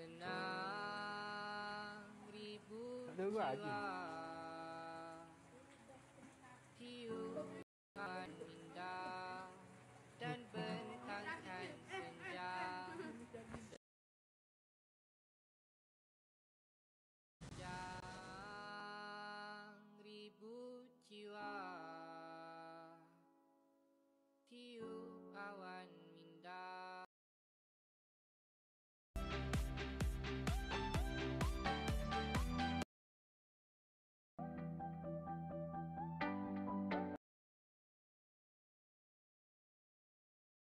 끝나 우리 아, 부지와 ribu jiwa Tiu awan minda.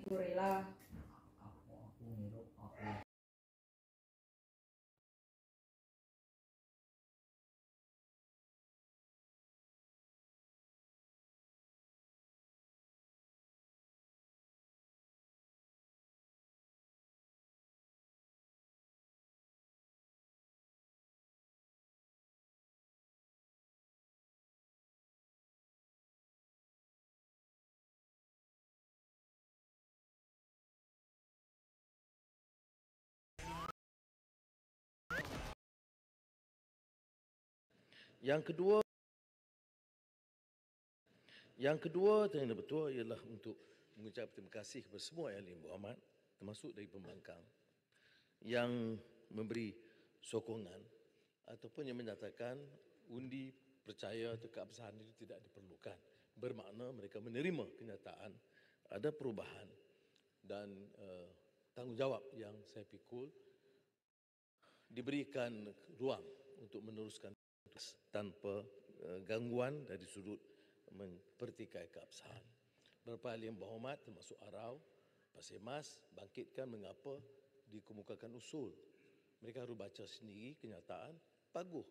Gue Yang kedua yang kedua yang betul ialah untuk mengucap terima kasih kepada semua ahli berhormat termasuk dari pembangkang yang memberi sokongan ataupun yang menyatakan undi percaya atau keabsahan itu tidak diperlukan. Bermakna mereka menerima kenyataan ada perubahan dan uh, tanggungjawab yang saya pikul diberikan ruang untuk meneruskan tanpa uh, gangguan dari sudut mempertikai keabsahan. Beberapa ahli yang berhormat termasuk Arau, Pasir Mas bangkitkan mengapa dikemukakan usul. Mereka harus baca sendiri kenyataan paguh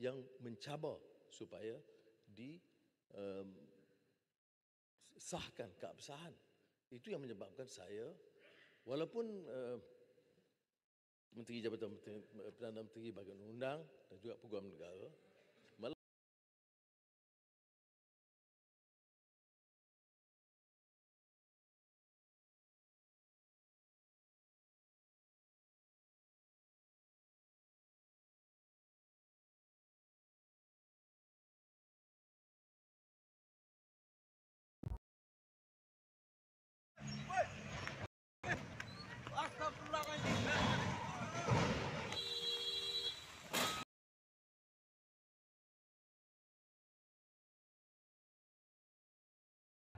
yang mencabar supaya di um, sahkan keabsahan. Itu yang menyebabkan saya walaupun uh, Menteri Jabatan Perdana Menteri Bagian Undang dan juga Peguam Negara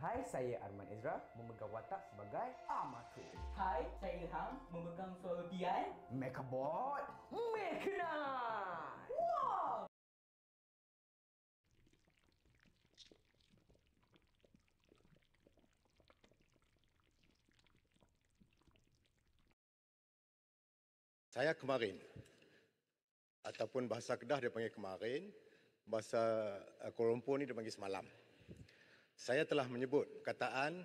Hai, saya Arman Ezra memegang watak sebagai Amatur. Hai, saya Ilham memegang suara Bian. Mechabot Mechanite. Wow! Saya kemarin ataupun bahasa Kedah dia panggil kemarin, bahasa uh, Kuala Lumpur ni dia panggil semalam. Saya telah menyebut kataan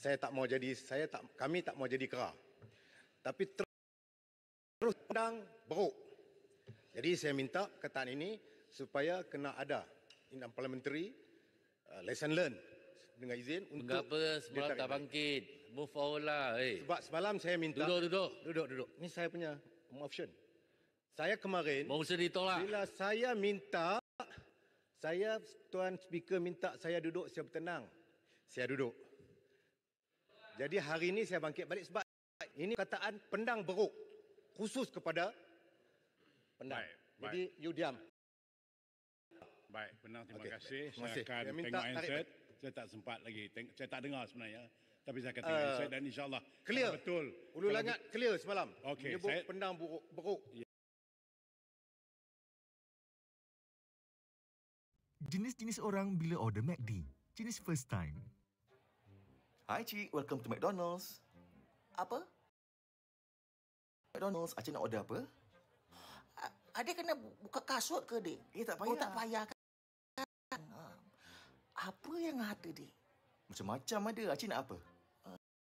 saya tak mau jadi saya tak kami tak mau jadi kera. Tapi ter- terus pedang beruk. Jadi saya minta kataan ini supaya kena ada in parliamentary uh, lesson learn dengan izin untuk Mengapa semalam tak bangkit? Move forward lah. Eh. Sebab semalam saya minta Duduk, duduk. Duduk, duduk. Ini saya punya option. Saya kemarin Motion ditolak. bila saya minta saya tuan speaker minta saya duduk saya bertenang. Saya duduk. Jadi hari ini saya bangkit balik sebab ini kataan pendang beruk khusus kepada pendang. Baik, Jadi you diam. Baik, benar terima Okey, kasih. baik. Terima Saya kasih. akan Saya minta tengok handset. balik. Saya tak sempat lagi. Teng- saya tak dengar sebenarnya. Tapi saya akan tengok Uh, handset dan insyaAllah. Clear. Betul. Ulu langat clear semalam. Okey, Menyebut saya- pendang beruk. beruk. Jenis-jenis orang bila order MACD. Jenis first time. Hi cik, welcome to McDonald's. Apa? McDonald's, Acik nak order apa? Adik kena bu- buka kasut ke, Dik? Eh, tak payah. Oh, tak payah kan? Ha. Apa yang ada, Dik? Macam-macam ada. Acik nak apa?